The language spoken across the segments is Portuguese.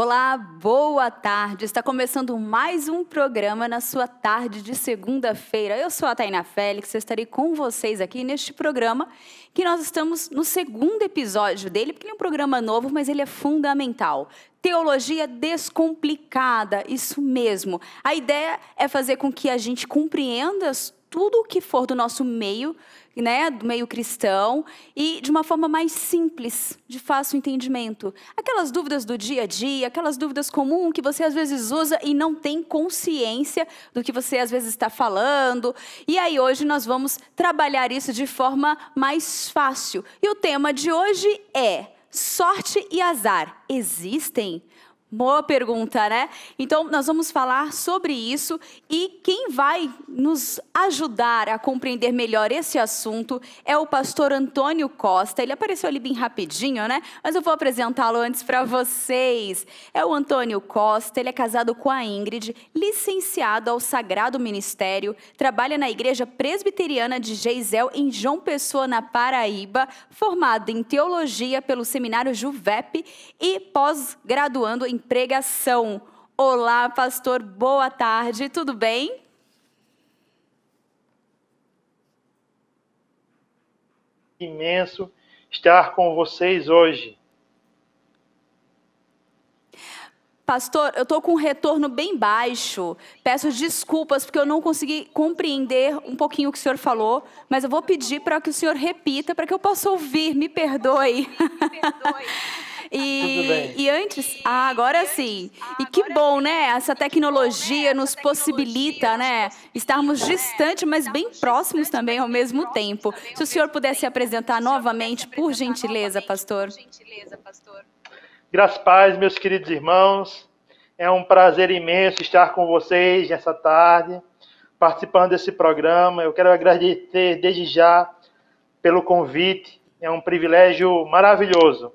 Olá, boa tarde. Está começando mais um programa na sua tarde de segunda-feira. Eu sou a Taina Félix, eu estarei com vocês aqui neste programa, que nós estamos no segundo episódio dele, porque ele é um programa novo, mas ele é fundamental. Teologia descomplicada, isso mesmo. A ideia é fazer com que a gente compreenda tudo o que for do nosso meio, né, do meio cristão, e de uma forma mais simples, de fácil entendimento. Aquelas dúvidas do dia a dia, aquelas dúvidas comuns que você às vezes usa e não tem consciência do que você às vezes está falando. E aí hoje nós vamos trabalhar isso de forma mais fácil. E o tema de hoje é: sorte e azar existem? Boa pergunta, né? Então, nós vamos falar sobre isso e quem vai nos ajudar a compreender melhor esse assunto é o pastor Antônio Costa. Ele apareceu ali bem rapidinho, né? Mas eu vou apresentá-lo antes para vocês. É o Antônio Costa, ele é casado com a Ingrid, licenciado ao Sagrado Ministério, trabalha na Igreja Presbiteriana de Geisel, em João Pessoa, na Paraíba, formado em Teologia pelo Seminário Juvep e pós-graduando em pregação. Olá, pastor, boa tarde, tudo bem? Imenso estar com vocês hoje. Pastor, eu estou com um retorno bem baixo. Peço desculpas porque eu não consegui compreender um pouquinho o que o senhor falou, mas eu vou pedir para que o senhor repita para que eu possa ouvir. Me perdoe. Me perdoe. E, e antes, ah, agora sim. E que bom, né? Essa tecnologia nos possibilita, né? Estarmos distantes, mas bem próximos também ao mesmo tempo. Se o senhor pudesse apresentar novamente, por gentileza, pastor. Graças paz, meus queridos irmãos. É um prazer imenso estar com vocês nessa tarde, participando desse programa. Eu quero agradecer desde já pelo convite. É um privilégio maravilhoso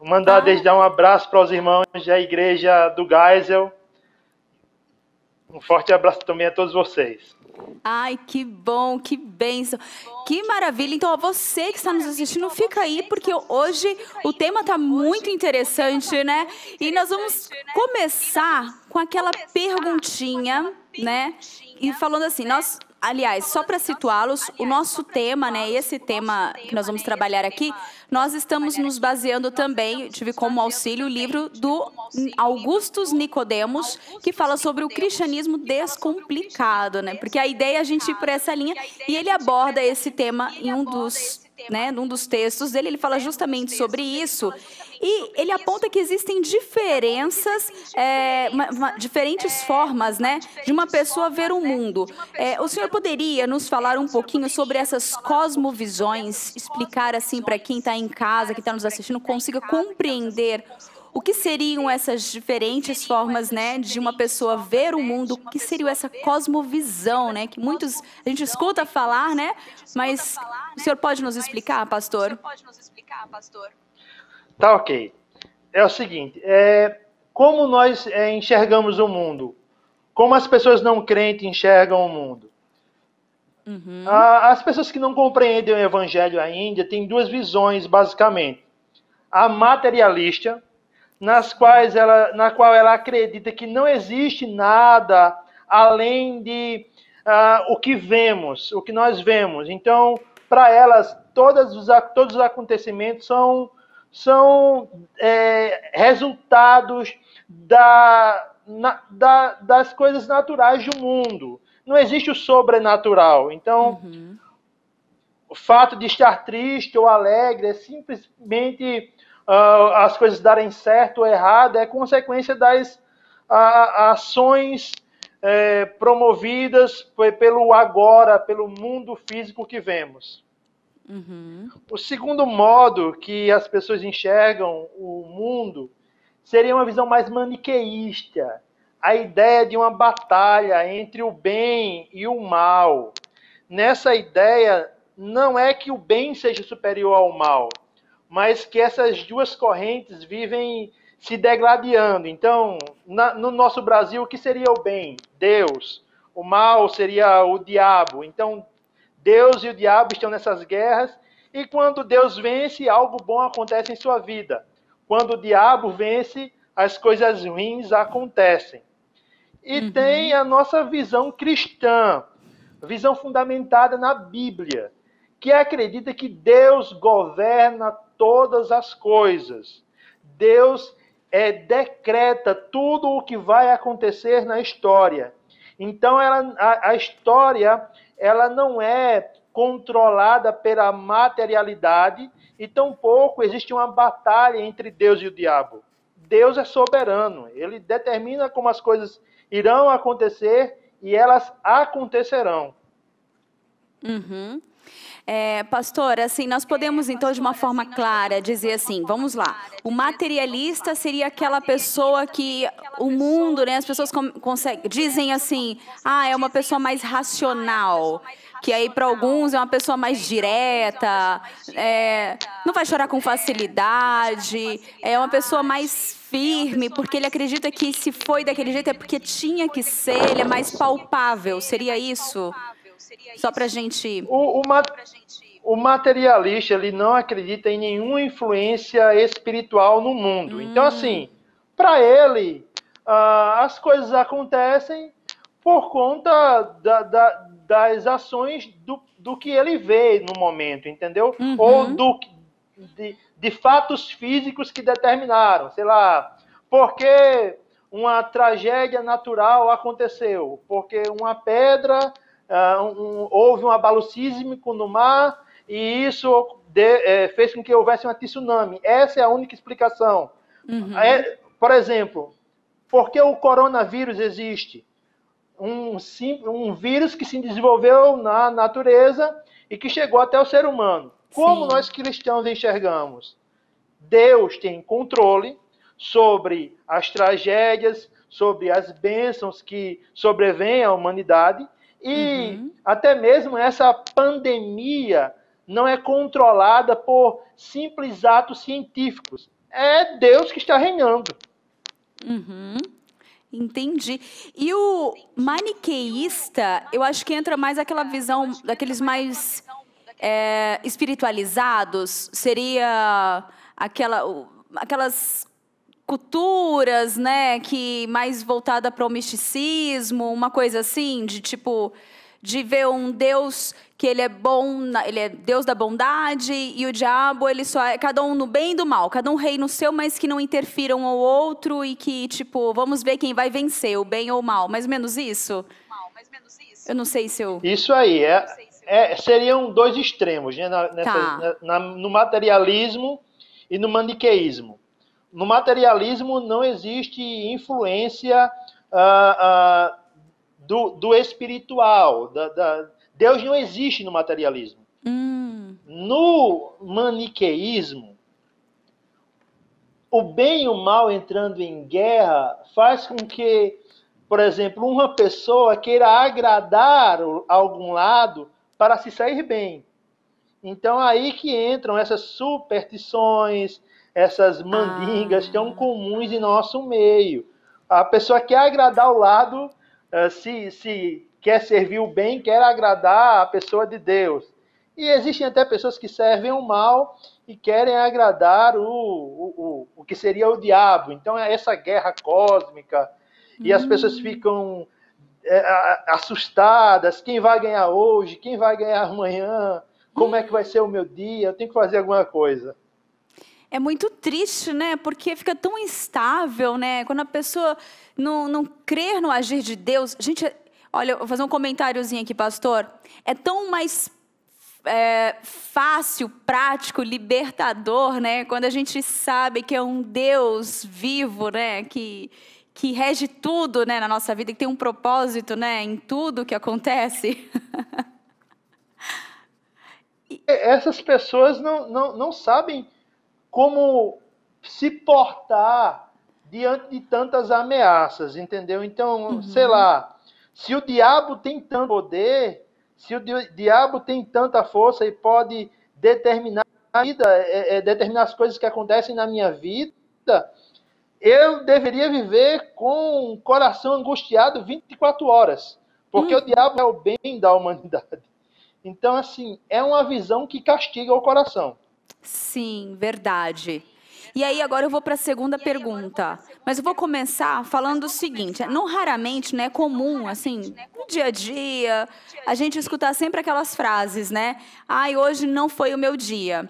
mandar ah. desde já um abraço para os irmãos da igreja do Geisel. Um forte abraço também a todos vocês. Ai, que bom, que bênção, que maravilha. Então, a você que está nos assistindo, fica aí, porque hoje o tema está muito interessante, né? E nós vamos começar com aquela perguntinha, né? E falando assim, nós aliás, só para situá-los, o nosso tema, né, esse tema que nós vamos trabalhar aqui, nós estamos nos baseando também, tive como auxílio o livro do Augustus Nicodemos, que fala sobre o cristianismo descomplicado, né? Porque a ideia é a gente ir por essa linha e ele aborda esse tema em um dos né, num dos textos dele, ele fala justamente sobre isso. E ele aponta que existem diferenças, é, uma, uma, diferentes formas né, de uma pessoa ver o mundo. É, o senhor poderia nos falar um pouquinho sobre essas cosmovisões, explicar assim para quem está em casa, que está nos assistindo, consiga compreender o que seriam essas diferentes formas, né, de uma pessoa ver o mundo? O que seria essa cosmovisão, né, que muitos a gente escuta falar, né? Mas o senhor pode nos explicar, pastor? Tá ok. É o seguinte, é, como nós é, enxergamos o mundo? Como as pessoas não crentes enxergam o mundo? Uhum. as pessoas que não compreendem o evangelho ainda têm duas visões, basicamente. A materialista, nas quais ela, na qual ela acredita que não existe nada além de uh, o que vemos, o que nós vemos. Então, para elas, todos os, todos os acontecimentos são, são é, resultados da, na, da, das coisas naturais do mundo. Não existe o sobrenatural. Então, uhum. o fato de estar triste ou alegre é simplesmente uh, as coisas darem certo ou errado, é consequência das ações uh, promovidas pelo agora, pelo mundo físico que vemos. Uhum. O segundo modo que as pessoas enxergam o mundo seria uma visão mais maniqueísta, a ideia de uma batalha entre o bem e o mal. Nessa ideia, não é que o bem seja superior ao mal, mas que essas duas correntes vivem se degladiando. Então, na, no nosso Brasil, o que seria o bem? Deus. O mal seria o diabo. Então, Deus e o diabo estão nessas guerras, e quando Deus vence, algo bom acontece em sua vida. Quando o diabo vence, as coisas ruins acontecem. E uhum. tem a nossa visão cristã, visão fundamentada na Bíblia, que acredita que Deus governa todas as coisas. Deus é, decreta tudo o que vai acontecer na história. Então, ela, a, a história ela não é controlada pela materialidade e tampouco existe uma batalha entre Deus e o diabo. Deus é soberano, ele determina como as coisas irão acontecer e elas acontecerão. Uhum. É, pastor, assim, nós podemos então de uma forma clara dizer assim, vamos lá, o materialista seria aquela pessoa que o mundo, né, as pessoas conseguem, dizem assim, ah, é uma pessoa mais racional, que aí para alguns é uma pessoa mais direta, é, não vai chorar com facilidade, é uma pessoa mais firme, porque ele acredita que se foi daquele jeito é porque tinha que ser, ele é mais palpável, seria isso? Só para a gente. O, o, o, materialista ele não acredita em nenhuma influência espiritual no mundo. Então, hum. Então, assim, para ele, uh, as coisas acontecem por conta da, da, das ações do, do que ele vê no momento, entendeu? Uhum. Ou do, de, de fatos físicos que determinaram, sei lá, porque uma tragédia natural aconteceu, porque uma pedra um, houve um abalo sísmico no mar e isso de, é, fez com que houvesse uma tsunami. Essa é a única explicação. Uhum. É, por exemplo, por que o coronavírus existe? Um, um vírus que se desenvolveu na natureza e que chegou até o ser humano. Como Sim. nós cristãos enxergamos? Deus tem controle sobre as tragédias, sobre as bênçãos que sobrevêm à humanidade, e uhum. até mesmo essa pandemia não é controlada por simples atos científicos. É Deus que está reinando. Uhum. Entendi. E o maniqueísta, eu acho que entra mais aquela visão daqueles mais é, espiritualizados, seria aquela, aquelas culturas, né, que mais voltada para o misticismo, uma coisa assim, de tipo de ver um Deus que ele é bom, ele é Deus da bondade e o diabo ele só é cada um no bem e do mal, cada um rei no seu, mas que não interfiram um ao outro e que tipo vamos ver quem vai vencer, o bem ou o mal, mais ou menos isso. Eu não sei se eu. Isso aí é, é seriam dois extremos, né, nessa, tá. na, no materialismo e no maniqueísmo no materialismo não existe influência uh, uh, do, do, espiritual. Da, da, Deus não existe no materialismo. Hum. No maniqueísmo, o bem e o mal entrando em guerra faz com que, por exemplo, uma pessoa queira agradar algum lado para se sair bem. Então aí que entram essas superstições, essas mandingas ah. tão comuns em nosso meio. A pessoa quer agradar o lado, eh, se, se quer servir o bem, quer agradar a pessoa de Deus. E existem até pessoas que servem o mal e querem agradar o, o, o, o que seria o diabo. Então é essa guerra cósmica. E as pessoas hum. ficam é, assustadas: quem vai ganhar hoje? Quem vai ganhar amanhã? Como é que vai ser o meu dia? Eu tenho que fazer alguma coisa é muito triste, né? Porque fica tão instável, né? Quando a pessoa não, não crer no agir de Deus. Gente, olha, vou fazer um comentáriozinho aqui, pastor. É tão mais é, fácil, prático, libertador, né? Quando a gente sabe que é um Deus vivo, né? Que, que rege tudo né, na nossa vida, que tem um propósito né, em tudo que acontece. Essas pessoas não, não, não sabem como se portar diante de tantas ameaças, entendeu? Então, uhum. sei lá, se o diabo tem tanto poder, se o diabo tem tanta força e pode determinar a vida, é, é, determinar as coisas que acontecem na minha vida, eu deveria viver com um coração angustiado 24 horas, porque uhum. o diabo é o bem da humanidade. Então, assim, é uma visão que castiga o coração. Sim, verdade. E aí agora eu vou para a segunda pergunta. Mas eu vou começar falando o seguinte: não raramente, né, é comum assim, no dia a dia, a gente escutar sempre aquelas frases, né? Ai, hoje não foi o meu dia.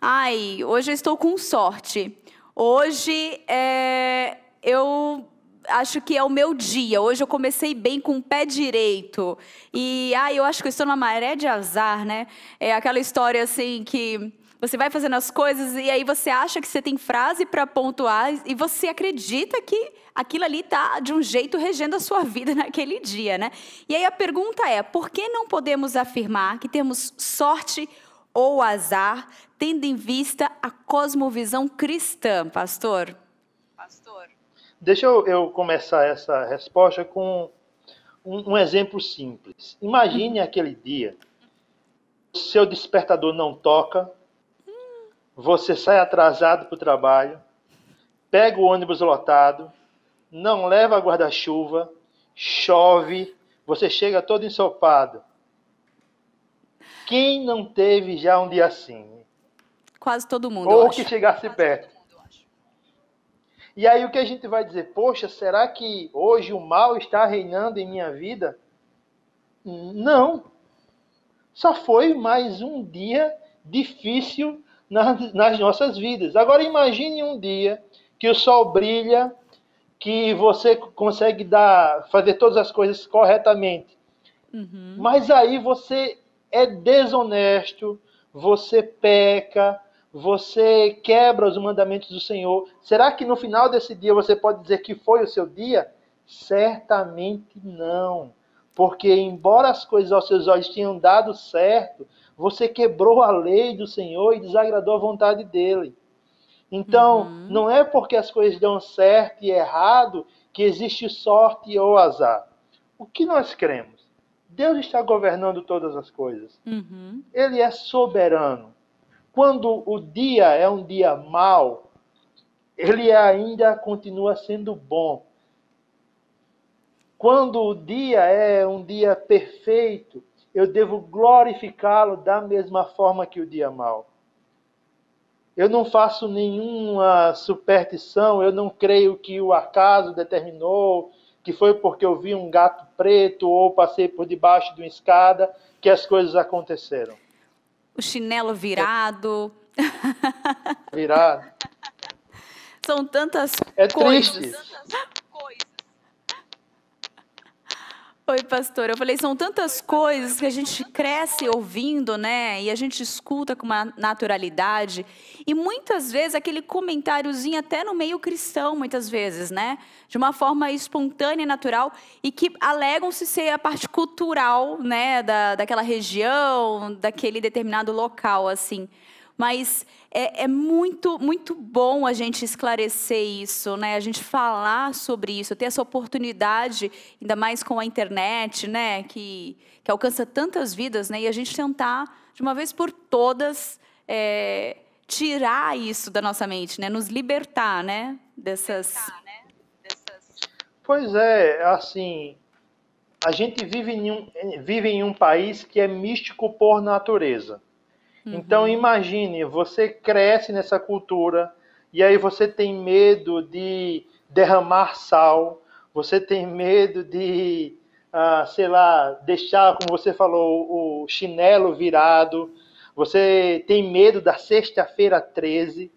Ai, hoje eu estou com sorte. Hoje é, eu acho que é o meu dia. Hoje eu comecei bem com o pé direito. E ah, eu acho que eu estou numa maré de azar, né? É aquela história assim que você vai fazendo as coisas e aí você acha que você tem frase para pontuar e você acredita que aquilo ali está de um jeito regendo a sua vida naquele dia, né? E aí a pergunta é: por que não podemos afirmar que temos sorte ou azar, tendo em vista a cosmovisão cristã, pastor? Pastor. Deixa eu, eu começar essa resposta com um, um exemplo simples. Imagine aquele dia, seu despertador não toca, você sai atrasado para o trabalho, pega o ônibus lotado, não leva guarda-chuva, chove, você chega todo ensopado. Quem não teve já um dia assim? Quase todo mundo. Ou que chegasse perto. E aí o que a gente vai dizer? Poxa, será que hoje o mal está reinando em minha vida? Não. Só foi mais um dia difícil nas, nas nossas vidas. Agora imagine um dia que o sol brilha, que você consegue dar, fazer todas as coisas corretamente. Uhum. Mas aí você é desonesto, você peca, você quebra os mandamentos do Senhor, será que no final desse dia você pode dizer que foi o seu dia? Certamente não. Porque, embora as coisas aos seus olhos tenham dado certo, você quebrou a lei do Senhor e desagradou a vontade dele. Então, uhum. não é porque as coisas dão certo e errado que existe sorte ou azar. O que nós cremos? Deus está governando todas as coisas. Uhum. Ele é soberano quando o dia é um dia mau, ele ainda continua sendo bom. Quando o dia é um dia perfeito, eu devo glorificá-lo da mesma forma que o dia mau. Eu não faço nenhuma superstição, eu não creio que o acaso determinou, que foi porque eu vi um gato preto ou passei por debaixo de uma escada que as coisas aconteceram o chinelo virado. Virado. São tantas é coisas. Triste. Oi, pastor. Eu falei, são tantas coisas que a gente cresce ouvindo, né? E a gente escuta com uma naturalidade. E muitas vezes aquele comentáriozinho até no meio cristão, muitas vezes, né? De uma forma espontânea e natural e que alegam-se ser a parte cultural, né? Da, daquela região, daquele determinado local, assim. Mas é, é, muito, muito bom a gente esclarecer isso, né? A gente falar sobre isso, ter essa oportunidade, ainda mais com a internet, né? Que, que alcança tantas vidas, né? E a gente tentar, de uma vez por todas, é, tirar isso da nossa mente, né? Nos libertar, né? Dessas... Pois é, assim, a gente vive em, um, vive em um país que é místico por natureza. Então, uhum. Então imagine, você cresce nessa cultura e aí você tem medo de derramar sal, você tem medo de, ah, sei lá, deixar, como você falou, o chinelo virado, você tem medo da sexta-feira 13.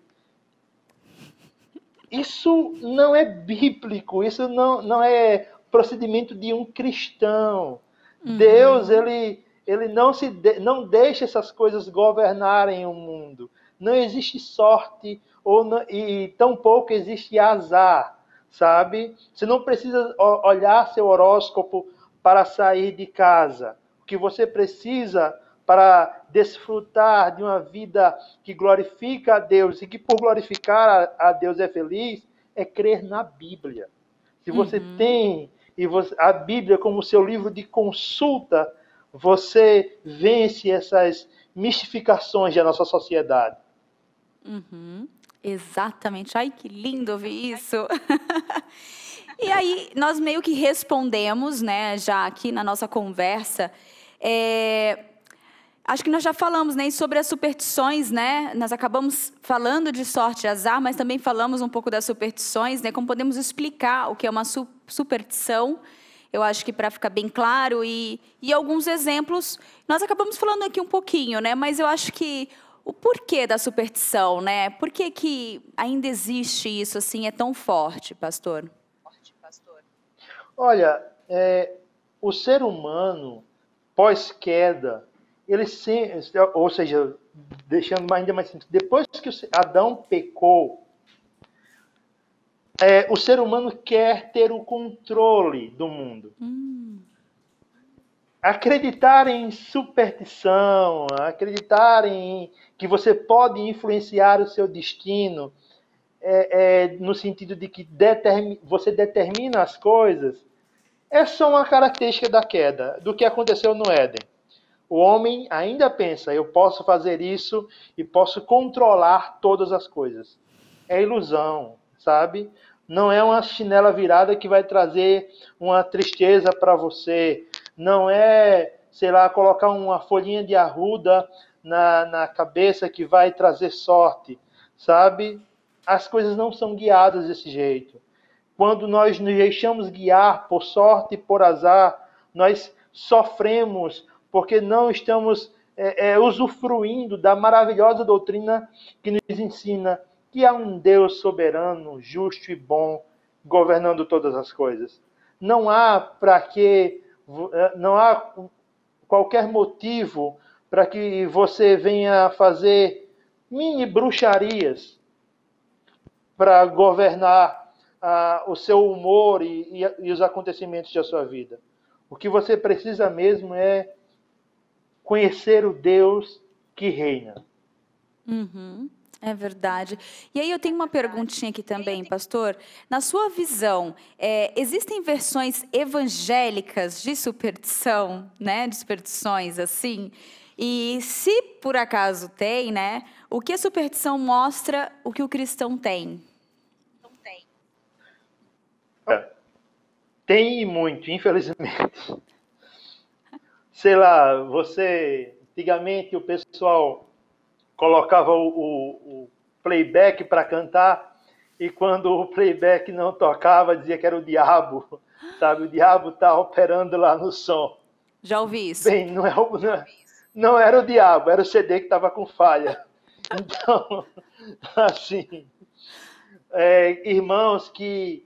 Isso não é bíblico, isso não, não é procedimento de um cristão. Uhum. Deus, ele ele não, se de, não deixa essas coisas governarem o mundo. Não existe sorte ou não, e tampouco existe azar, sabe? Você não precisa olhar seu horóscopo para sair de casa. O que você precisa para desfrutar de uma vida que glorifica a Deus e que por glorificar a, Deus é feliz é crer na Bíblia. Se você uhum. tem e você, a Bíblia como seu livro de consulta você vence essas mistificações da nossa sociedade. Uhum, exatamente. Ai, que lindo ouvir isso. e aí, nós meio que respondemos, né, já aqui na nossa conversa, é, Acho que nós já falamos né, sobre as superstições, né? Nós acabamos falando de sorte e azar, mas também falamos um pouco das superstições, né? Como podemos explicar o que é uma su superstição? Eu acho que para ficar bem claro e, e alguns exemplos, nós acabamos falando aqui um pouquinho, né? Mas eu acho que o porquê da superstição, né? Por que, que ainda existe isso assim, é tão forte, pastor? Olha, é, o ser humano, pós-queda, ele ou seja, deixando ainda mais simples, depois que Adão pecou, é, o ser humano quer ter o controle do mundo. Hum. Acreditar em superstição, acreditar em que você pode influenciar o seu destino, é, é, no sentido de que você determina as coisas, é só uma característica da queda, do que aconteceu no Éden. O homem ainda pensa, eu posso fazer isso e posso controlar todas as coisas. É ilusão, sabe? Não é uma chinela virada que vai trazer uma tristeza para você. Não é, sei lá, colocar uma folhinha de arruda na, na cabeça que vai trazer sorte, sabe? As coisas não são guiadas desse jeito. Quando nós nos deixamos guiar por sorte e por azar, nós sofremos porque não estamos é, é, usufruindo da maravilhosa doutrina que nos ensina que há um Deus soberano, justo e bom, governando todas as coisas. Não há para que é, não há qualquer motivo para que você venha fazer mini bruxarias para governar ah, o seu humor e, e, e os acontecimentos da sua vida. O que você precisa mesmo é conhecer o Deus que reina. Uhum, é verdade. E aí eu tenho uma perguntinha aqui também, pastor. Na sua visão, é, existem versões evangélicas de superstição, né? De superstições assim? E se por acaso tem, né? O que a superstição mostra o que o cristão tem? Não tem. É, tem muito, infelizmente sei lá, você. Antigamente o pessoal colocava o, o, o playback para cantar e quando o playback não tocava dizia que era o diabo, sabe? O diabo está operando lá no som. Já ouvi isso. Bem, não, é, não, não era o diabo, era o CD que estava com falha. Então, assim, é, irmãos que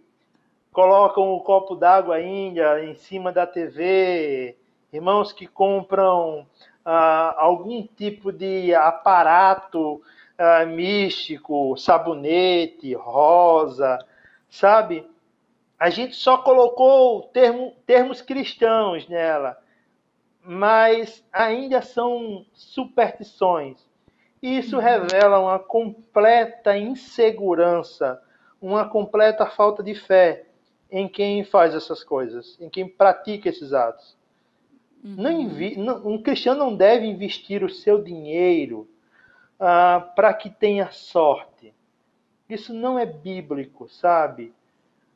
colocam o copo d'água índia em cima da TV, irmãos que compram ah, algum tipo de aparato ah, místico, sabonete, rosa, sabe? A gente só colocou termo, termos cristãos nela, mas ainda são superstições. Isso uhum. revela uma completa insegurança, uma completa falta de fé em quem faz essas coisas, em quem pratica esses atos. Uhum. Não um cristiano não deve investir o seu dinheiro ah, para que tenha sorte. Isso não é bíblico, sabe?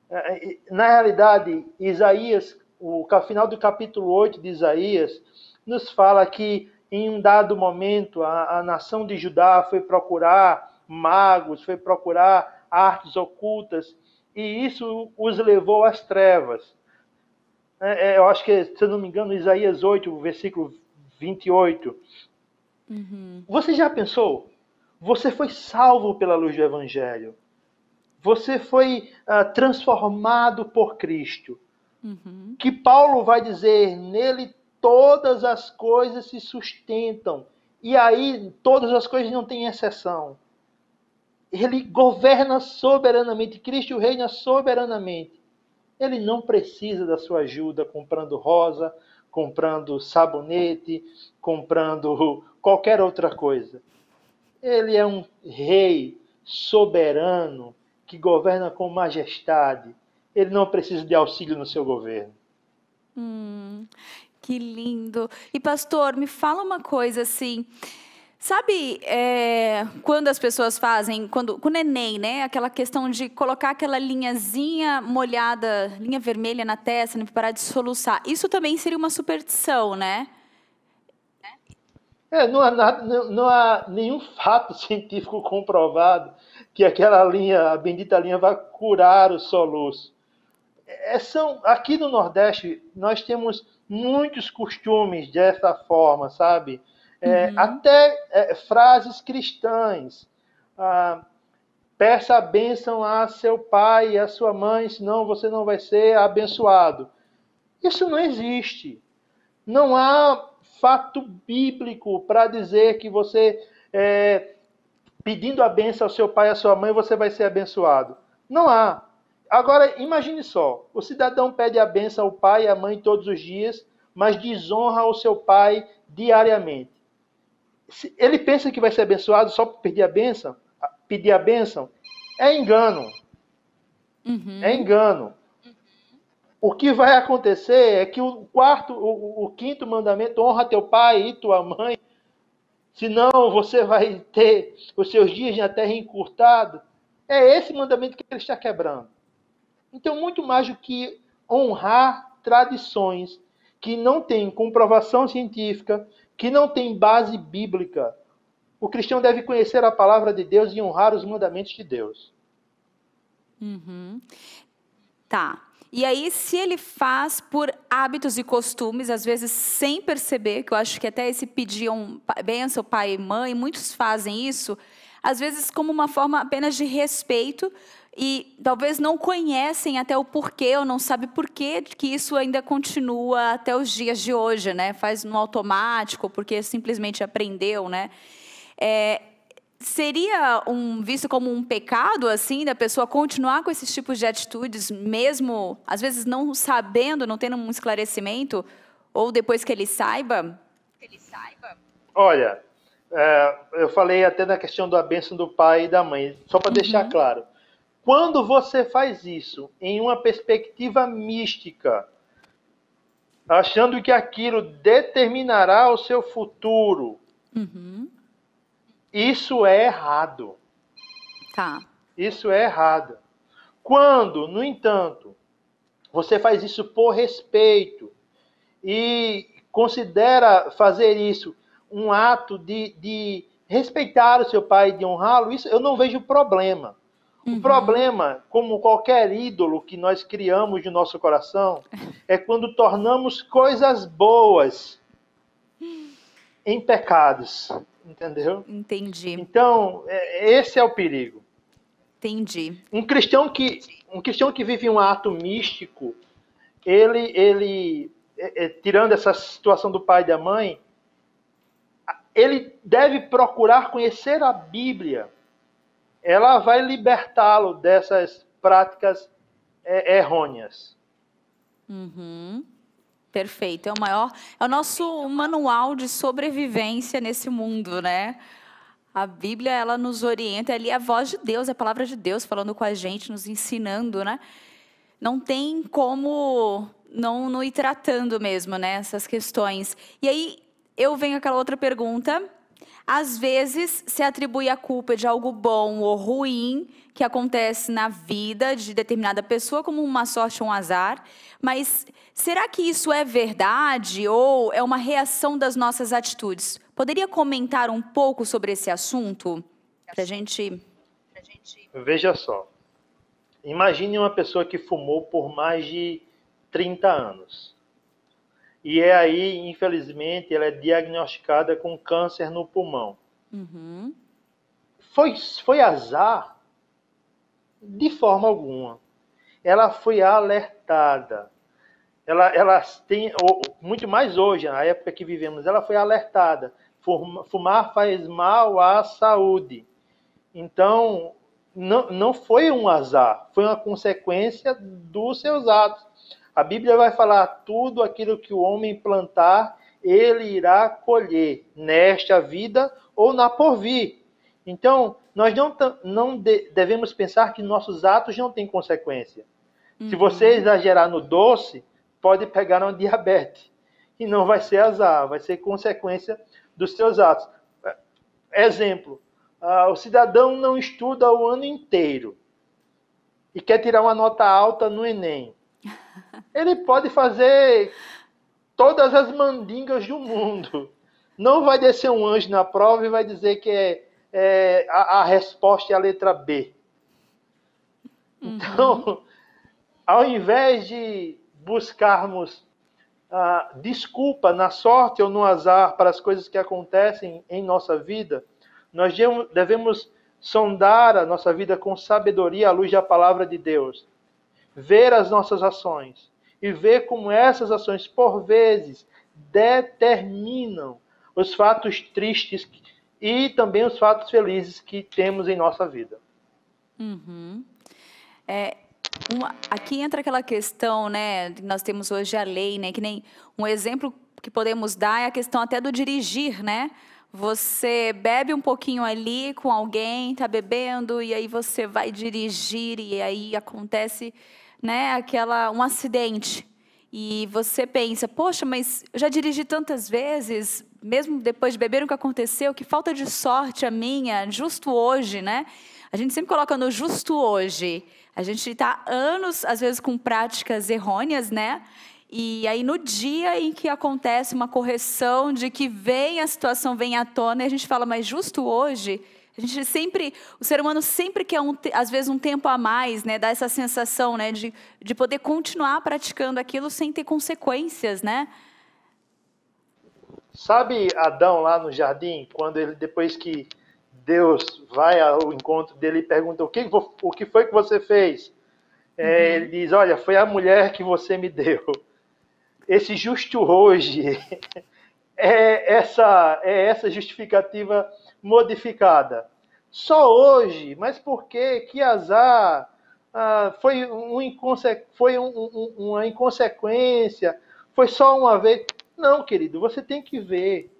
É, na realidade, Isaías, o final do capítulo 8 de Isaías, nos fala que em um dado momento a, a nação de Judá foi procurar magos, foi procurar artes ocultas, e isso os levou às trevas. É, é, eu acho que, se eu não me engano, Isaías 8, versículo 28. Uhum. Você já pensou? Você foi salvo pela luz do Evangelho. Você foi uh, transformado por Cristo. Uhum. Que Paulo vai dizer, nele todas as coisas se sustentam. E aí, todas as coisas não têm exceção. Ele governa soberanamente, Cristo reina soberanamente. Ele não precisa da sua ajuda comprando rosa, comprando sabonete, comprando qualquer outra coisa. Ele é um rei soberano que governa com majestade. Ele não precisa de auxílio no seu governo. Hum, que lindo. E pastor, me fala uma coisa assim. Sabe é, quando as pessoas fazem, quando com o neném, né? Aquela questão de colocar aquela linhazinha molhada, linha vermelha na testa, né, para parar de soluçar. Isso também seria uma superstição, né? É, não, há nada, não, não, há nenhum fato científico comprovado que aquela linha, a bendita linha, vai curar o soluço. É, são, aqui no Nordeste, nós temos muitos costumes dessa forma, sabe? É, uhum. Até é, frases cristãs. Ah, peça a bênção a seu pai e a sua mãe, senão você não vai ser abençoado. Isso não existe. Não há fato bíblico para dizer que você, é, pedindo a benção ao seu pai e à sua mãe, você vai ser abençoado. Não há. Agora, imagine só: o cidadão pede a benção ao pai e à mãe todos os dias, mas desonra o seu pai diariamente. Ele pensa que vai ser abençoado só por pedir a benção? Pedir a benção? É engano. Uhum. É engano. O que vai acontecer é que o quarto, o, o quinto mandamento, honra teu pai e tua mãe, senão você vai ter os seus dias na terra encurtados. É esse mandamento que ele está quebrando. Então, muito mais do que honrar tradições que não têm comprovação científica, que não têm base bíblica, o cristão deve conhecer a palavra de Deus e honrar os mandamentos de Deus. Uhum. Tá. E aí, se ele faz por hábitos e costumes, às vezes sem perceber, que eu acho que até esse pedir um benção, pai e mãe, muitos fazem isso, às vezes como uma forma apenas de respeito, e talvez não conhecem até o porquê ou não sabem porquê que isso ainda continua até os dias de hoje, né? Faz no automático, porque simplesmente aprendeu, né? É, seria um visto como um pecado assim da pessoa continuar com esses tipos de atitudes mesmo às vezes não sabendo não tendo um esclarecimento ou depois que ele saiba ele saiba olha é, eu falei até na questão da bênção do pai e da mãe só para uhum. deixar claro quando você faz isso em uma perspectiva mística achando que aquilo determinará o seu futuro uhum isso é errado. Tá. Isso é errado. Quando, no entanto, você faz isso por respeito e considera fazer isso um ato de, de respeitar o seu pai, de honrá-lo, isso eu não vejo problema. Uhum. O problema, como qualquer ídolo que nós criamos no nosso coração, é quando tornamos coisas boas em pecados. Entendeu? Entendi. Então, é, esse é o perigo. Entendi. Um cristão que, um cristão que vive um ato místico, ele, ele é, é, tirando essa situação do pai e da mãe, ele deve procurar conhecer a Bíblia. Ela vai libertá-lo dessas práticas é, errôneas. Uhum. Perfeito. É o maior, é o nosso manual de sobrevivência nesse mundo, né? A Bíblia, ela nos orienta, ali é a voz de Deus, é a palavra de Deus falando com a gente, nos ensinando, né? Não tem como não, não ir tratando mesmo, né, essas questões. E aí, eu venho aquela outra pergunta, às vezes se atribui a culpa de algo bom ou ruim que acontece na vida de determinada pessoa como uma sorte ou um azar, mas será que isso é verdade ou é uma reação das nossas atitudes? Poderia comentar um pouco sobre esse assunto para gente? gente? Veja só. Imagine uma pessoa que fumou por mais de 30 anos. E é aí, infelizmente, ela é diagnosticada com câncer no pulmão. Uhum. Foi, foi azar? De forma alguma. Ela foi alertada. Ela, ela tem, muito mais hoje, na época que vivemos, ela foi alertada. Fumar faz mal à saúde. Então, não, não foi um azar, foi uma consequência dos seus atos. A Bíblia vai falar tudo aquilo que o homem plantar, ele irá colher nesta vida ou na porvir. Então, nós não, não devemos pensar que nossos atos não têm consequência. Uhum. Se você exagerar no doce, pode pegar uma diabetes. E não vai ser azar, vai ser consequência dos seus atos. Exemplo, uh, o cidadão não estuda o ano inteiro e quer tirar uma nota alta no Enem. Ele pode fazer todas as mandingas do mundo. Não vai descer um anjo na prova e vai dizer que é, é a, a, resposta é a letra B. Uhum. Então, ao invés de buscarmos ah, desculpa na sorte ou no azar para as coisas que acontecem em nossa vida, nós devemos sondar a nossa vida com sabedoria à luz da palavra de Deus, ver as nossas ações e ver como essas ações, por vezes, determinam os fatos tristes e também os fatos felizes que temos em nossa vida. Uhum. É, uma, aqui entra aquela questão, né? Nós temos hoje a lei, né? Que nem um exemplo que podemos dar é a questão até do dirigir, né? Você bebe um pouquinho ali com alguém, tá bebendo e aí você vai dirigir e aí acontece, né? Aquela um acidente e você pensa, poxa, mas eu já dirigi tantas vezes, mesmo depois de beber o que aconteceu, que falta de sorte a minha, justo hoje, né? A gente sempre coloca no justo hoje. A gente está anos, às vezes, com práticas errôneas, né? E aí, no dia em que acontece uma correção, de que vem a situação, vem à tona, a gente fala, mas justo hoje, a gente sempre, o ser humano sempre quer, um, às vezes, um tempo a mais, né? Dá essa sensação, né? De, de poder continuar praticando aquilo sem ter consequências, né? Sabe Adão lá no jardim, quando ele, depois que Deus vai ao encontro dele e pergunta o que, o que foi que você fez? É, uhum. Ele diz, olha, foi a mulher que você me deu. Esse justo hoje é essa, é essa justificativa modificada. Só hoje, mas por quê? Que azar! Ah, foi um inconse... foi um, um, uma inconsequência, foi só uma vez. Não, querido, você tem que ver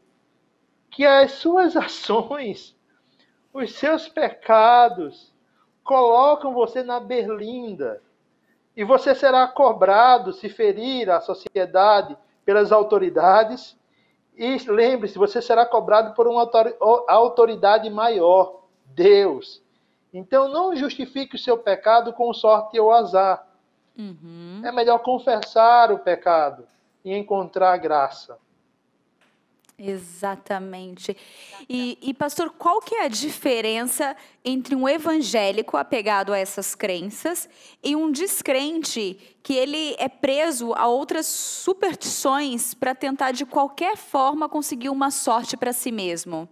que as suas ações os seus pecados colocam você na berlinda. E você será cobrado se ferir a sociedade pelas autoridades. E lembre-se, você será cobrado por uma autoridade maior, Deus. Então não justifique o seu pecado com sorte ou azar. Uhum. É melhor confessar o pecado e encontrar graça. Exatamente. E, e, pastor, qual que é a diferença entre um evangélico apegado a essas crenças e um descrente que ele é preso a outras superstições para tentar de qualquer forma conseguir uma sorte para si mesmo?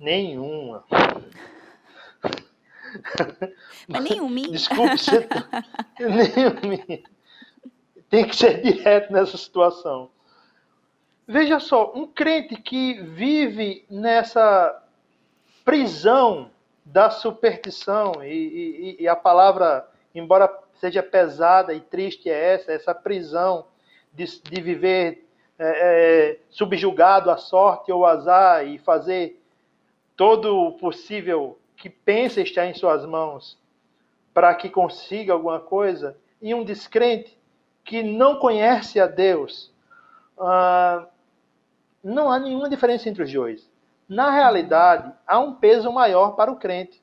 Nenhuma. Mas nenhuma. Desculpe, você... nenhuma. Tem que ser direto nessa situação. Veja só, um crente que vive nessa prisão da superstição, e, e, e, a palavra, embora seja pesada e triste, é essa, essa prisão de, de viver é, é, subjugado à sorte ou azar e fazer todo o possível que pensa estar em suas mãos para que consiga alguma coisa, e um descrente que não conhece a Deus. Ah, não há nenhuma diferença entre os dois. Na realidade, há um peso maior para o crente.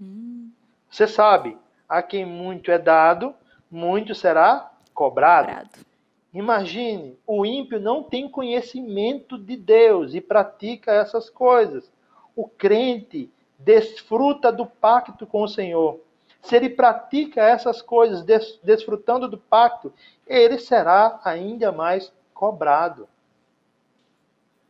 Hum. Você sabe, a quem muito é dado, muito será cobrado. cobrado. Imagine, o ímpio não tem conhecimento de Deus e pratica essas coisas. O crente desfruta do pacto com o Senhor. Se ele pratica essas coisas, desfrutando do pacto, ele será ainda mais cobrado.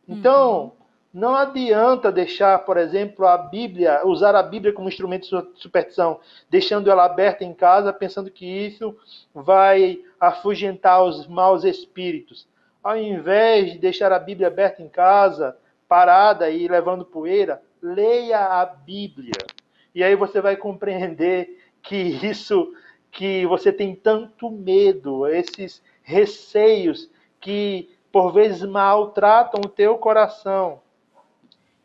Então, não adianta deixar, por exemplo, a Bíblia, usar a Bíblia como instrumento de superstição, deixando ela aberta em casa, pensando que isso vai afugentar os maus espíritos. Ao invés de deixar a Bíblia aberta em casa, parada e levando poeira, leia a Bíblia. E aí você vai compreender que isso que você tem tanto medo, esses receios que por vezes maltratam o teu coração,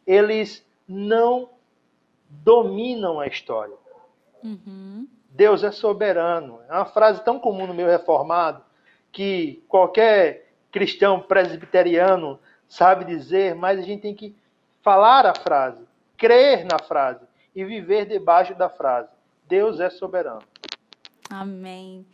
eles não dominam a história. Uhum. Deus é soberano. É uma frase tão comum no meu reformado que qualquer cristão presbiteriano sabe dizer, mas a gente tem que falar a frase, crer na frase e viver debaixo da frase. Deus é soberano. Amém.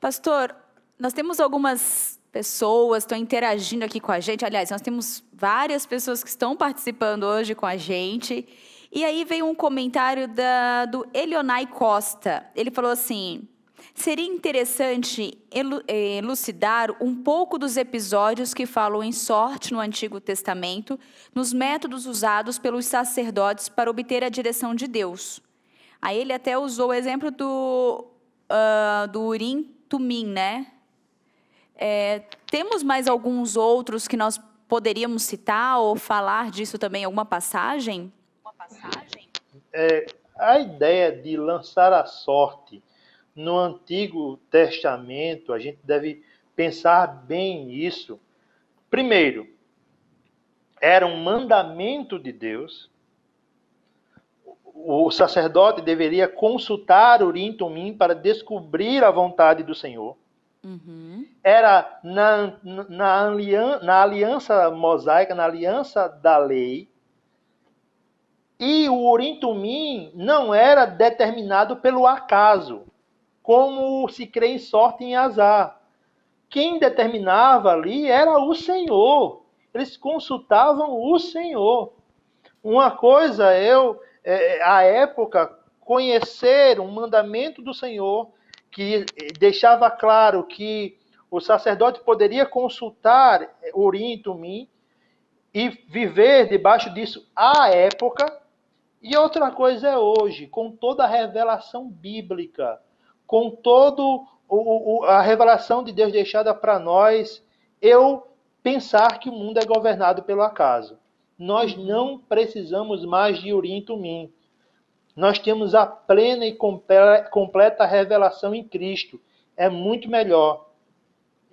Pastor, nós temos algumas pessoas estão interagindo aqui com a gente. Aliás, nós temos várias pessoas que estão participando hoje com a gente. E aí veio um comentário da, do Elionai Costa. Ele falou assim: seria interessante eh, elucidar um pouco dos episódios que falam em sorte no Antigo Testamento, nos métodos usados pelos sacerdotes para obter a direção de Deus. Aí ele até usou o exemplo do, uh, do Urim Tumim, né? É, temos mais alguns outros que nós poderíamos citar ou falar disso também alguma passagem? Uma passagem? É, a ideia de lançar a sorte no Antigo Testamento, a gente deve pensar bem nisso. Primeiro, era um mandamento de Deus. O sacerdote deveria consultar o Urim Tumim para descobrir a vontade do Senhor. Uhum. Era na, na, na aliança mosaica, na aliança da lei. E o Urim Tumim não era determinado pelo acaso, como se crê em sorte e em azar. Quem determinava ali era o Senhor. Eles consultavam o Senhor. Uma coisa eu, é, à época, conhecer um mandamento do Senhor que deixava claro que o sacerdote poderia consultar Urim e Tumim e viver debaixo disso à época. E outra coisa é hoje, com toda a revelação bíblica, com todo o, a revelação de Deus deixada para nós, eu pensar que o mundo é governado pelo acaso. Nós não precisamos mais de Urim nós temos a plena e completa revelação em Cristo. É muito melhor.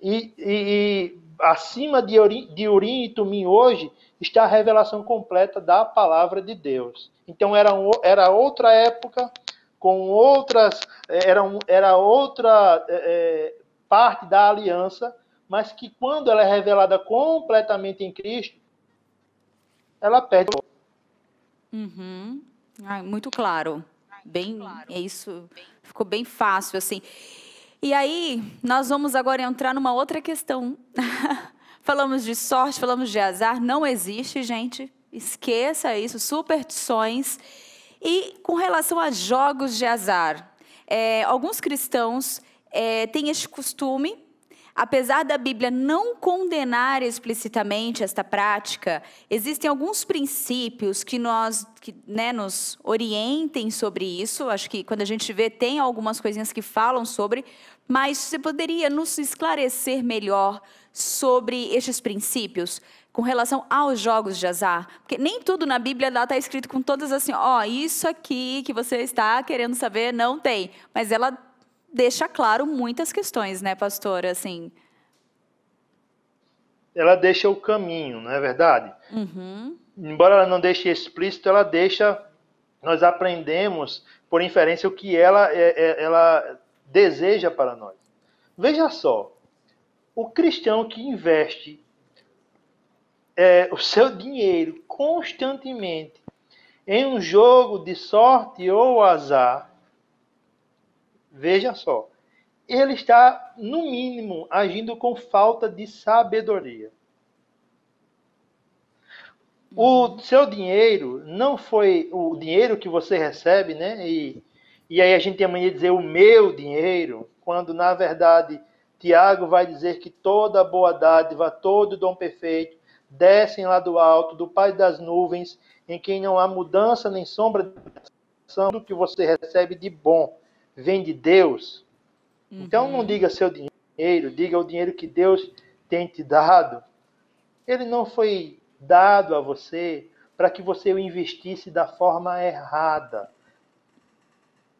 E, e, e acima de Urim, de Urim e Tumim hoje está a revelação completa da palavra de Deus. Então era, era outra época, com outras. Era, era outra é, parte da aliança, mas que quando ela é revelada completamente em Cristo, ela perde. Uhum. Ah, muito claro. Bem, é isso. Ficou bem fácil assim. E aí, nós vamos agora entrar numa outra questão. falamos de sorte, falamos de azar, não existe, gente. Esqueça isso, superstições. E com relação a jogos de azar, é, alguns cristãos é, têm este costume Apesar da Bíblia não condenar explicitamente esta prática, existem alguns princípios que nós que, né, nos orientem sobre isso. Acho que quando a gente vê, tem algumas coisinhas que falam sobre, mas você poderia nos esclarecer melhor sobre estes princípios com relação aos jogos de azar? Porque nem tudo na Bíblia está escrito com todas assim, ó, oh, isso aqui que você está querendo saber não tem. Mas ela deixa claro muitas questões, né, pastor? Assim. Ela deixa o caminho, não é verdade? Uhum. Embora ela não deixe explícito, ela deixa. Nós aprendemos por inferência o que ela, é, é, ela deseja para nós. Veja só, o cristão que investe é, o seu dinheiro constantemente em um jogo de sorte ou azar, Veja só. Ele está, no mínimo, agindo com falta de sabedoria. O seu dinheiro não foi o dinheiro que você recebe, né? E, e aí a gente tem a mania de dizer o meu dinheiro, quando na verdade Tiago vai dizer que toda boa dádiva, todo dom perfeito, descem lá do alto, do Pai das nuvens, em quem não há mudança nem sombra de do que você recebe de bom vem de Deus. Uhum. Então não diga seu dinheiro, diga o dinheiro que Deus tem te dado. Ele não foi dado a você para que você o investisse da forma errada,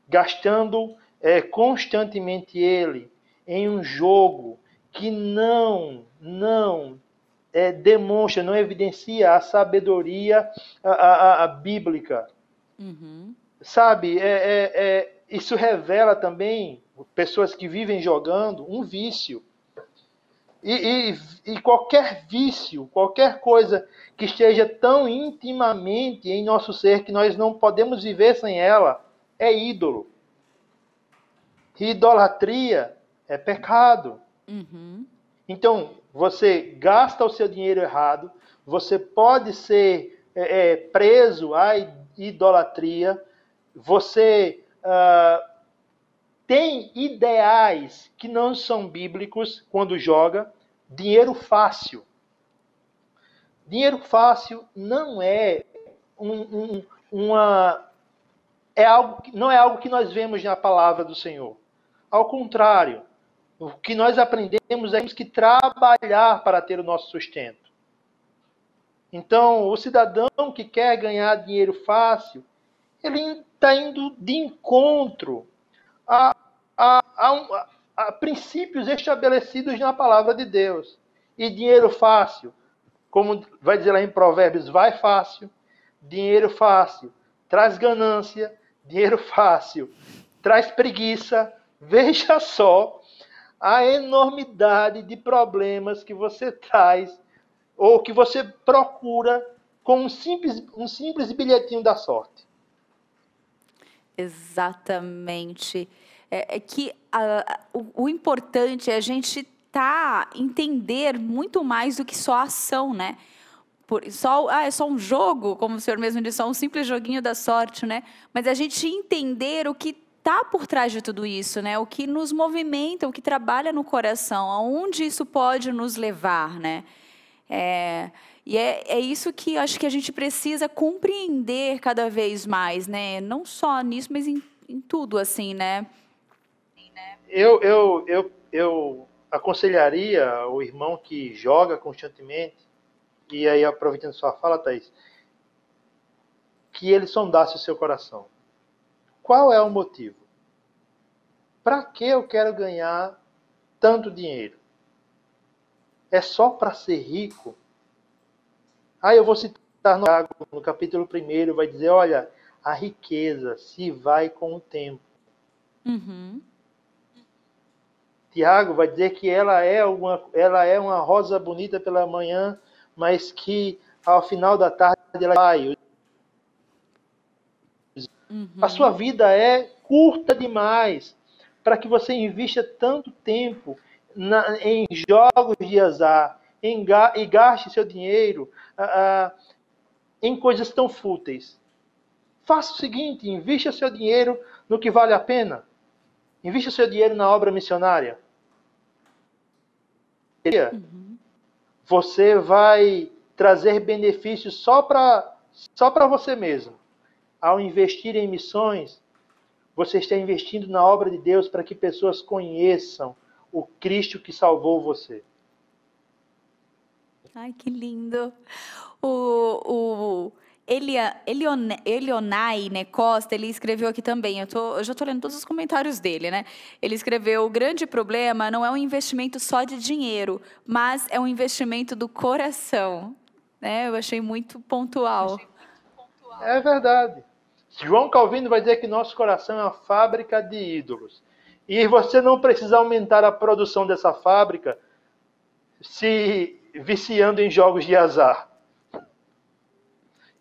gastando é, constantemente ele em um jogo que não, não é, demonstra, não evidencia a sabedoria a, a, a bíblica. Uhum. Sabe, é, é, é isso revela também, pessoas que vivem jogando, um vício. E, e, e, qualquer vício, qualquer coisa que esteja tão intimamente em nosso ser que nós não podemos viver sem ela, é ídolo. Idolatria é pecado. Uhum. Então, você gasta o seu dinheiro errado, você pode ser é, é preso à idolatria, você uh, tem ideais que não são bíblicos quando joga, dinheiro fácil. Dinheiro fácil não é um, um, uma é algo não é algo que nós vemos na palavra do Senhor. Ao contrário, o que nós aprendemos é que trabalhar para ter o nosso sustento. Então, o cidadão que quer ganhar dinheiro fácil, ele está indo de encontro a, a, a, a, princípios estabelecidos na palavra de Deus. E dinheiro fácil, como vai dizer lá em Provérbios, vai fácil. Dinheiro fácil traz ganância. Dinheiro fácil traz preguiça. Veja só a enormidade de problemas que você traz ou que você procura com um simples, um simples bilhetinho da sorte. Exatamente. É, é que a, o, o, importante é a gente tá entender muito mais do que só a ação, né? Por, só, ah, é só um jogo, como o senhor mesmo disse, só um simples joguinho da sorte, né? Mas a gente entender o que está por trás de tudo isso, né? O que nos movimenta, o que trabalha no coração, aonde isso pode nos levar, né? É, e é, é isso que acho que a gente precisa compreender cada vez mais, né? Não só nisso, mas em, em tudo, assim, né? Eu, eu, eu, eu aconselharia o irmão que joga constantemente, e aí aproveitando sua fala, Thaís, que ele sondasse o seu coração. Qual é o motivo? Para que eu quero ganhar tanto dinheiro? É só para ser rico? Ah, eu vou citar no, no capítulo 1, vai dizer: olha, a riqueza se vai com o tempo. Uhum. Tiago vai dizer que ela é, uma, ela é uma rosa bonita pela manhã, mas que ao final da tarde ela vai. Uhum. A sua vida é curta demais para que você invista tanto tempo na, em jogos de azar e gaste seu dinheiro ah, ah, em coisas tão fúteis. Faça o seguinte: invista seu dinheiro no que vale a pena. Invista seu dinheiro na obra missionária. Uhum. Você vai trazer benefícios só para só para você mesmo ao investir em missões, você está investindo na obra de Deus para que pessoas conheçam o Cristo que salvou você. Ai, que lindo. O, o Elia, Elione, Elionai né, Costa, ele escreveu aqui também, eu, tô, eu já estou lendo todos os comentários dele, né? Ele escreveu, o grande problema não é um investimento só de dinheiro, mas é um investimento do coração. Né? Eu achei muito pontual. É verdade. João Calvino vai dizer que nosso coração é uma fábrica de ídolos. E você não precisa aumentar a produção dessa fábrica se viciando em jogos de azar.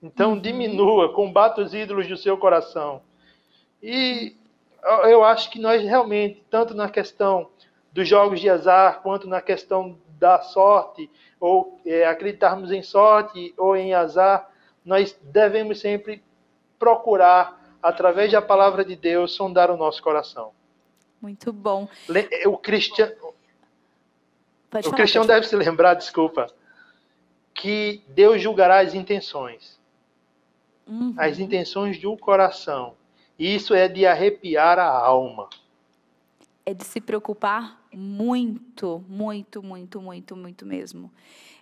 Então, uhum. diminua, combata os ídolos do seu coração. E eu acho que nós realmente, tanto na questão dos jogos de azar, quanto na questão da sorte, ou é, acreditarmos em sorte ou em azar, nós devemos sempre procurar, através da palavra de Deus, sondar o nosso coração. Muito bom. O cristão, pode o falar, cristão deve se lembrar, desculpa, que Deus julgará as intenções. Uhum. As intenções do coração. Isso é de arrepiar a alma. É de se preocupar muito, muito, muito, muito, muito mesmo.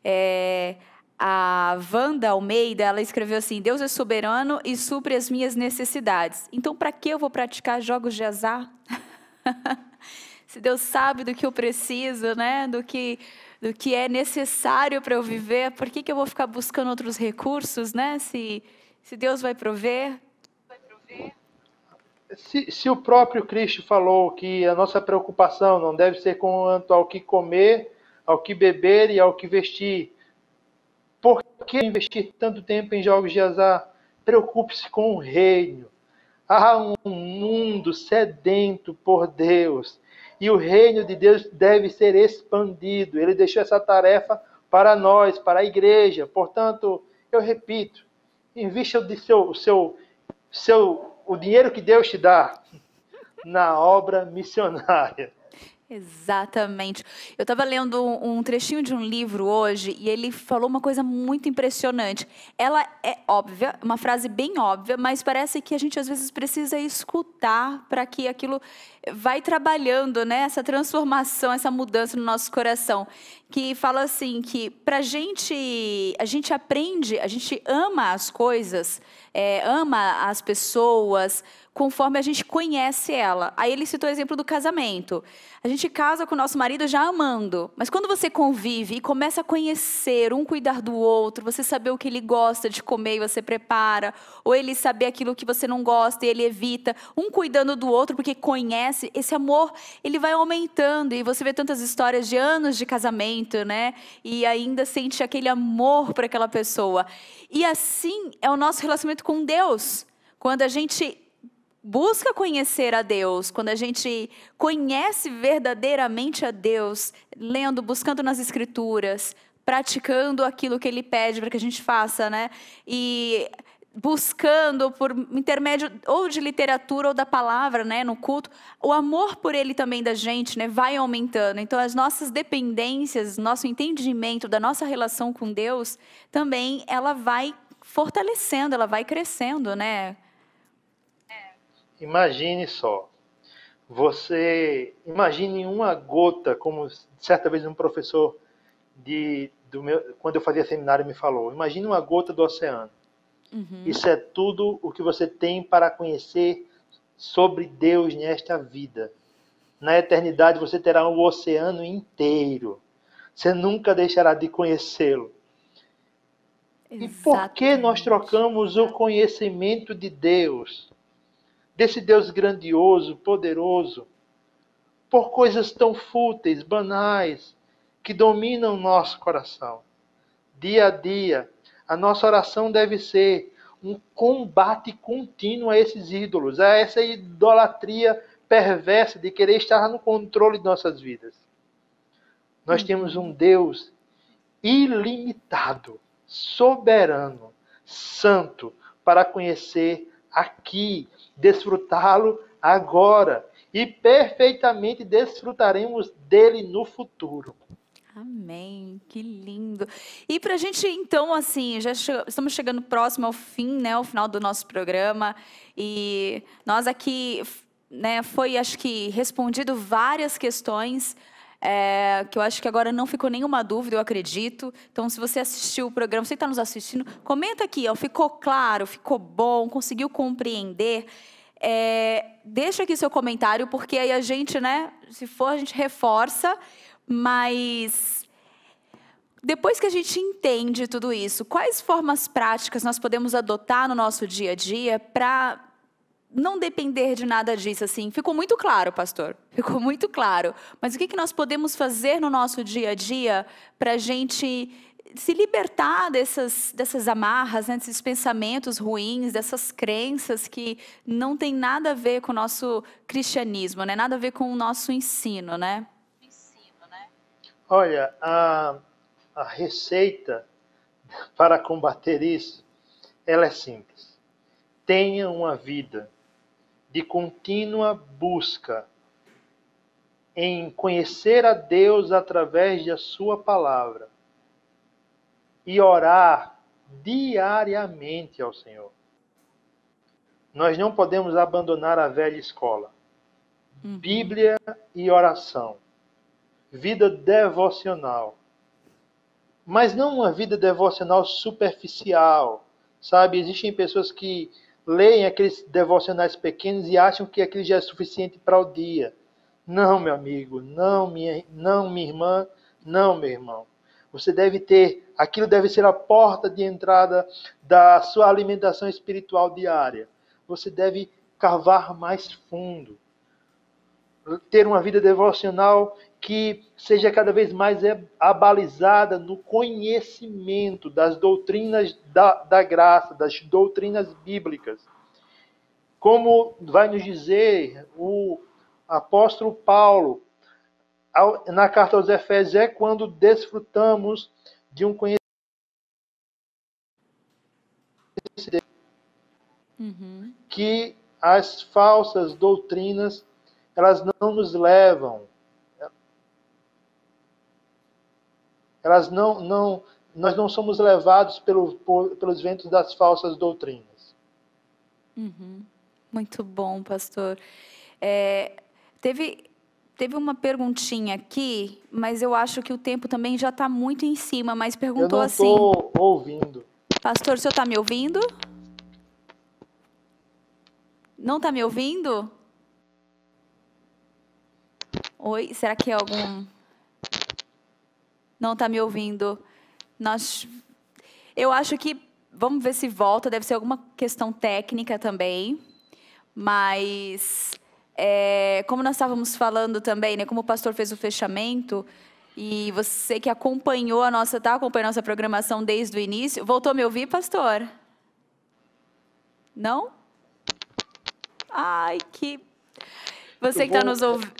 É, a Wanda Almeida, ela escreveu assim: Deus é soberano e supre as minhas necessidades. Então, para que eu vou praticar jogos de azar? Se Deus sabe do que eu preciso, né? Do que do que é necessário para eu viver, por que, que eu vou ficar buscando outros recursos, né? Se se Deus vai prover, Se, se o próprio Cristo falou que a nossa preocupação não deve ser quanto ao que comer, ao que beber e ao que vestir, por que investir tanto tempo em jogos de azar? Preocupe-se com o reino. Há um mundo sedento por Deus. E o reino de Deus deve ser expandido. Ele deixou essa tarefa para nós, para a igreja. Portanto, eu repito, invista o seu, o seu, seu, o dinheiro que Deus te dá na obra missionária. Exatamente. Eu estava lendo um trechinho de um livro hoje e ele falou uma coisa muito impressionante. Ela é óbvia, uma frase bem óbvia, mas parece que a gente às vezes precisa escutar para que aquilo vai trabalhando, né? Essa transformação, essa mudança no nosso coração. Que fala assim que para a gente, a gente aprende, a gente ama as coisas, é, ama as pessoas conforme a gente conhece ela. Aí ele citou o exemplo do casamento. A gente casa com o nosso marido já amando, mas quando você convive e começa a conhecer, um cuidar do outro, você saber o que ele gosta de comer e você prepara, ou ele saber aquilo que você não gosta e ele evita, um cuidando do outro porque conhece, esse amor, ele vai aumentando e você vê tantas histórias de anos de casamento, né? E ainda sente aquele amor por aquela pessoa. E assim é o nosso relacionamento com Deus. Quando a gente busca conhecer a Deus, quando a gente conhece verdadeiramente a Deus, lendo, buscando nas Escrituras, praticando aquilo que Ele pede para que a gente faça, né? E buscando por intermédio ou de literatura ou da palavra, né, no culto, o amor por ele também da gente, né, vai aumentando. Então as nossas dependências, nosso entendimento da nossa relação com Deus, também ela vai fortalecendo, ela vai crescendo, né? Imagine só. Você imagine uma gota, como certa vez um professor de do meu, quando eu fazia seminário me falou. Imagine uma gota do oceano. Uhum. Isso é tudo o que você tem para conhecer sobre Deus nesta vida. Na eternidade você terá o um oceano inteiro. Você nunca deixará de conhecê-lo. E por que nós trocamos o conhecimento de Deus, desse Deus grandioso, poderoso, por coisas tão fúteis, banais, que dominam o nosso coração? Dia a dia, a nossa oração deve ser um combate contínuo a esses ídolos, a essa idolatria perversa de querer estar no controle de nossas vidas. Nós temos um Deus ilimitado, soberano, santo, para conhecer aqui, desfrutá-lo agora e perfeitamente desfrutaremos dele no futuro. Amém, que lindo. E para a gente, então, assim, já che estamos chegando próximo ao fim, né, ao final do nosso programa, e nós aqui, né, foi, acho que, respondido várias questões, é, que eu acho que agora não ficou nenhuma dúvida, eu acredito. Então, se você assistiu o programa, você está nos assistindo, comenta aqui, ó, ficou claro, ficou bom, conseguiu compreender. É, deixa aqui seu comentário, porque aí a gente, né, se for, a gente reforça mas depois que a gente entende tudo isso, quais formas práticas nós podemos adotar no nosso dia a dia para não depender de nada disso, assim. Ficou muito claro, pastor. Ficou muito claro. Mas o que, que nós podemos fazer no nosso dia a dia para a gente se libertar dessas, dessas amarras, né, desses pensamentos ruins, dessas crenças que não tem nada a ver com o nosso cristianismo, né? Nada a ver com o nosso ensino, né? Olha, a, a receita para combater isso, ela é simples. Tenha uma vida de contínua busca em conhecer a Deus através da sua palavra e orar diariamente ao Senhor. Nós não podemos abandonar a velha escola. Uhum. Bíblia e oração vida devocional. Mas não uma vida devocional superficial, sabe? Existem pessoas que leem aqueles devocionais pequenos e acham que aquilo já é suficiente para o dia. Não, meu amigo, não, minha, não, minha irmã, não, meu irmão. Você deve ter, aquilo deve ser a porta de entrada da sua alimentação espiritual diária. Você deve cavar mais fundo. Ter uma vida devocional que seja cada vez mais abalizada no conhecimento das doutrinas da, da graça, das doutrinas bíblicas. Como vai nos dizer o apóstolo Paulo na carta aos Efésios é quando desfrutamos de um conhecimento uhum. que as falsas doutrinas elas não nos levam elas não, não nós não somos levados pelo, por, pelos ventos das falsas doutrinas. Uhum. Muito bom, pastor. É, teve, teve uma perguntinha aqui, mas eu acho que o tempo também já está muito em cima, mas perguntou assim... Eu não estou ouvindo. Pastor, o senhor está me ouvindo? Não está me ouvindo? Oi, será que é algum... Não está me ouvindo. Nós, eu acho que vamos ver se volta. Deve ser alguma questão técnica também, mas é, como nós estávamos falando também, né? Como o pastor fez o fechamento e você que acompanhou a nossa, tá acompanhando a nossa programação desde o início, voltou a me ouvir, pastor? Não? Ai, que você que está nos ouvindo,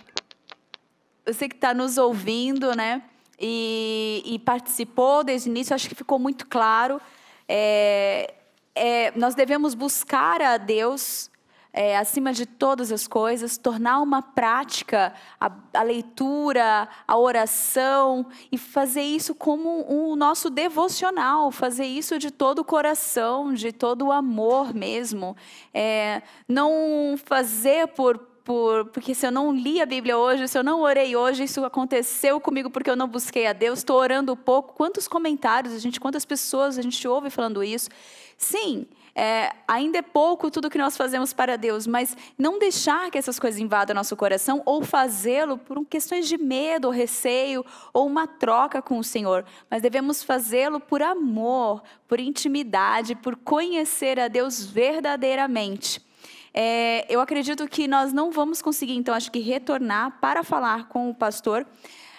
você que está nos ouvindo, né? E, e participou desde o início, acho que ficou muito claro. É, é, nós devemos buscar a Deus é, acima de todas as coisas, tornar uma prática a, a, leitura, a oração e fazer isso como o um, nosso devocional, fazer isso de todo o coração, de todo o amor mesmo. É, não fazer por por, porque se eu não li a Bíblia hoje, se eu não orei hoje, isso aconteceu comigo porque eu não busquei a Deus, estou orando pouco. Quantos comentários a gente, quantas pessoas a gente ouve falando isso? Sim, é, ainda é pouco tudo que nós fazemos para Deus, mas não deixar que essas coisas invadam nosso coração ou fazê-lo por questões de medo, ou receio ou uma troca com o Senhor, mas devemos fazê-lo por amor, por intimidade, por conhecer a Deus verdadeiramente. É, eu acredito que nós não vamos conseguir, então, acho que retornar para falar com o pastor,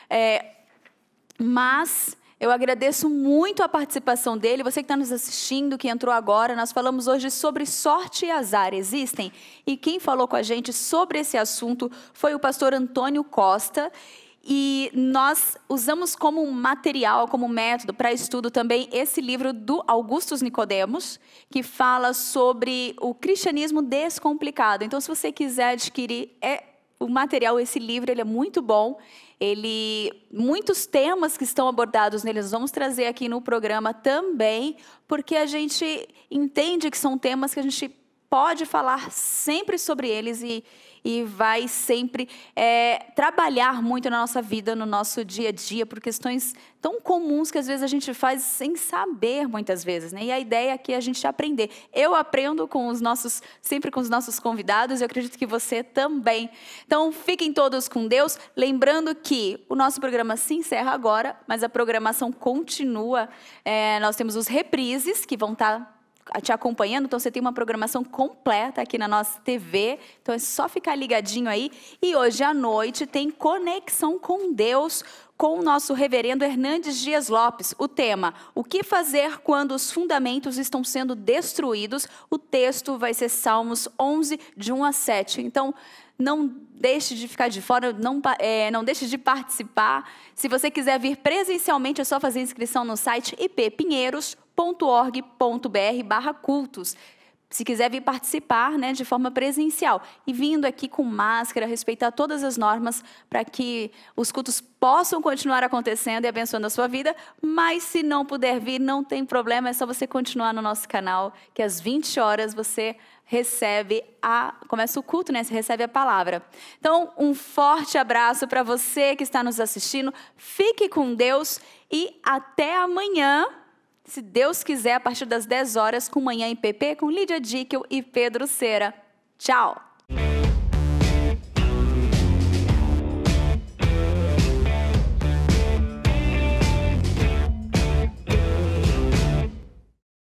é, mas eu agradeço muito a participação dele. Você que está nos assistindo, que entrou agora, nós falamos hoje sobre sorte e azar. Existem? E quem falou com a gente sobre esse assunto foi o pastor Antônio Costa. E nós usamos como material, como método para estudo também esse livro do Augustus Nicodemos, que fala sobre o cristianismo descomplicado. Então, se você quiser adquirir é, o material, esse livro, ele é muito bom. Ele, muitos temas que estão abordados nele, nós vamos trazer aqui no programa também, porque a gente entende que são temas que a gente pode falar sempre sobre eles e, e vai sempre é, trabalhar muito na nossa vida, no nosso dia a dia, por questões tão comuns que às vezes a gente faz sem saber muitas vezes, né? E a ideia aqui é a gente aprender. Eu aprendo com os nossos, sempre com os nossos convidados, e eu acredito que você também. Então, fiquem todos com Deus, lembrando que o nosso programa se encerra agora, mas a programação continua. É, nós temos os reprises que vão estar tá te acompanhando, então você tem uma programação completa aqui na nossa TV, então é só ficar ligadinho aí. E hoje à noite tem Conexão com Deus com o nosso reverendo Hernandes Dias Lopes. O tema: O que fazer quando os fundamentos estão sendo destruídos? O texto vai ser Salmos 11, de 1 a 7. Então, não deixe de ficar de fora, não, é, não deixe de participar. Se você quiser vir presencialmente, é só fazer inscrição no site ippinheiros.org.br barra cultos. Se quiser vir participar né, de forma presencial. E vindo aqui com máscara, respeitar todas as normas para que os cultos possam continuar acontecendo e abençoando a sua vida, mas se não puder vir, não tem problema, é só você continuar no nosso canal, que às 20 horas você recebe a começa o culto, né? Você recebe a palavra. Então, um forte abraço para você que está nos assistindo. Fique com Deus e até amanhã se Deus quiser, a partir das 10 horas, com Manhã em PP, com Lídia Díquel e Pedro Cera. Tchau!